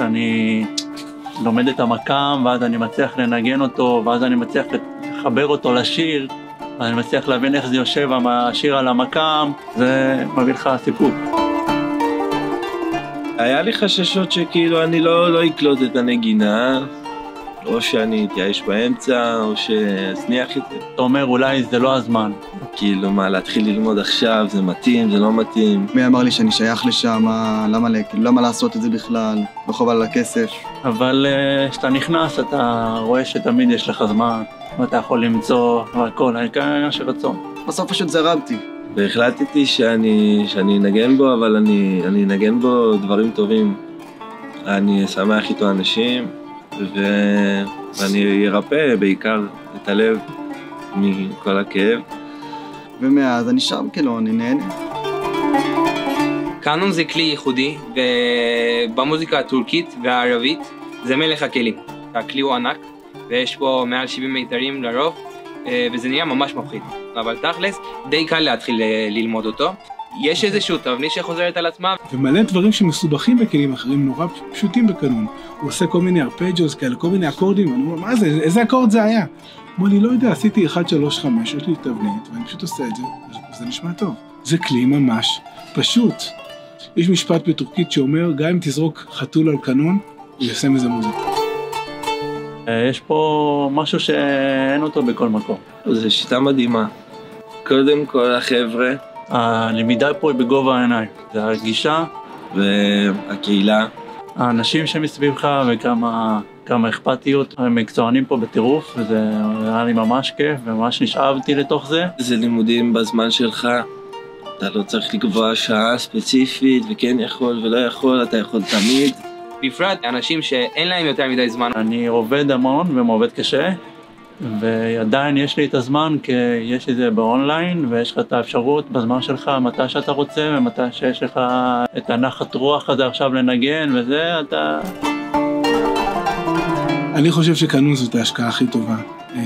שאני לומד את המקאם, ואז אני מצליח לנגן אותו, ואז אני מצליח לחבר אותו לשיר, ואני מצליח להבין איך זה יושב השיר על המקאם, זה מביא לך סיפוק. היה לי חששות שכאילו אני לא, לא אקלוט את הנגינה, או שאני אתייאש באמצע, או שאזניח את זה. אתה אומר אולי זה לא הזמן. כאילו מה, להתחיל ללמוד עכשיו, זה מתאים, זה לא מתאים. מי אמר לי שאני שייך לשם, למה, למה לעשות את זה בכלל, לא חבל על הכסף. אבל אה, כשאתה נכנס אתה רואה שתמיד יש לך זמן, ואתה יכול למצוא והכל, העניין של רצון. בסוף פשוט זרמתי. והחלטתי שאני, שאני אנגן בו, אבל אני, אני אנגן בו דברים טובים. אני אשמח איתו אנשים, ו... ואני ארפא בעיקר את הלב מכל הכאב. ומאז אני שם כאילו, אני נהנה. קאנון זה כלי ייחודי, ובמוזיקה הטורקית והערבית זה מלך הכלים. הכלי הוא ענק, ויש פה מעל 70 מיתרים לרוב, אה, וזה נהיה ממש מפחיד. אבל תכלס, די קל להתחיל אה, ללמוד אותו. יש איזשהו תבנית שחוזרת על עצמה. ומלא דברים שמסובכים בכלים אחרים נורא פשוטים בקנון. הוא עושה כל מיני ארפג'וס כאלה, כל מיני אקורדים, ואני אומר, מה זה, איזה אקורד זה היה? אמר לי, לא יודע, עשיתי 1, 3, 5, יש לי תבנית, ואני פשוט עושה את זה, וזה נשמע טוב. זה כלי ממש פשוט. יש משפט בטורקית שאומר, גם אם תזרוק חתול על קנון, הוא יעשה מזה מוזיקה. אה, יש פה משהו שאין אותו בכל מקום. זו שיטה מדהימה. קודם כל החבר'ה. הלמידה פה היא בגובה העיניים. זה הגישה. והקהילה. האנשים שמסביבך וכמה כמה אכפתיות, הם מקצוענים פה בטירוף, וזה היה לי ממש כיף, וממש נשאבתי לתוך זה. זה לימודים בזמן שלך, אתה לא צריך לקבוע שעה ספציפית, וכן יכול ולא יכול, אתה יכול תמיד. בפרט אנשים שאין להם יותר מדי זמן. אני עובד המון ועובד קשה, ועדיין יש לי את הזמן כי יש את זה באונליין ויש לך את האפשרות בזמן שלך מתי שאתה רוצה ומתי שיש לך את הנחת רוח הזה עכשיו לנגן וזה אתה... אני חושב שקנון זאת ההשקעה הכי טובה. אה,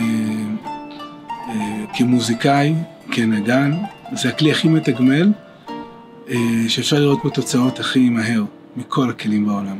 אה, כמוזיקאי, כנגן, זה הכלי הכי מתגמל אה, שאפשר לראות בו תוצאות הכי מהר מכל הכלים בעולם.